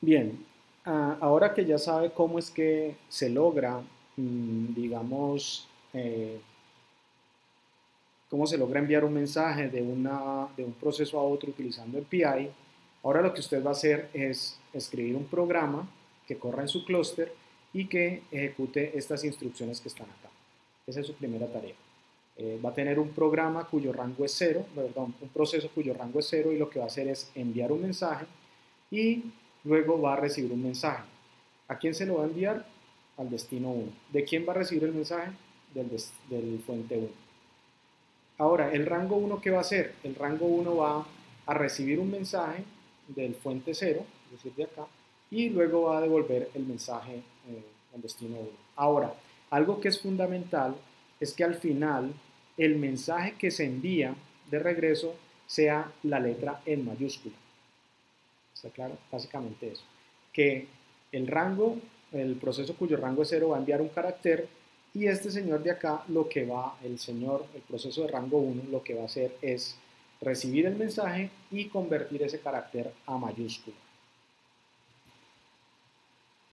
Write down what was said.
Bien, ah, ahora que ya sabe cómo es que se logra, mm, digamos, eh, cómo se logra enviar un mensaje de, una, de un proceso a otro utilizando el PI, ahora lo que usted va a hacer es escribir un programa que corra en su clúster y que ejecute estas instrucciones que están acá. Esa es su primera tarea. Eh, va a tener un programa cuyo rango es cero, perdón, un proceso cuyo rango es cero y lo que va a hacer es enviar un mensaje y luego va a recibir un mensaje. ¿A quién se lo va a enviar? Al destino 1. ¿De quién va a recibir el mensaje? Del, fuente 1. Ahora, el rango 1, ¿qué va a hacer? El rango 1 va a recibir un mensaje del fuente 0, es decir, de acá, y luego va a devolver el mensaje eh, al destino 1. Ahora, algo que es fundamental es que al final el mensaje que se envía de regreso sea la letra en mayúscula. ¿Está claro? Básicamente eso. Que el rango, el proceso cuyo rango es 0 va a enviar un carácter y este señor de acá, lo que va, el señor, el proceso de rango 1, lo que va a hacer es recibir el mensaje y convertir ese carácter a mayúscula.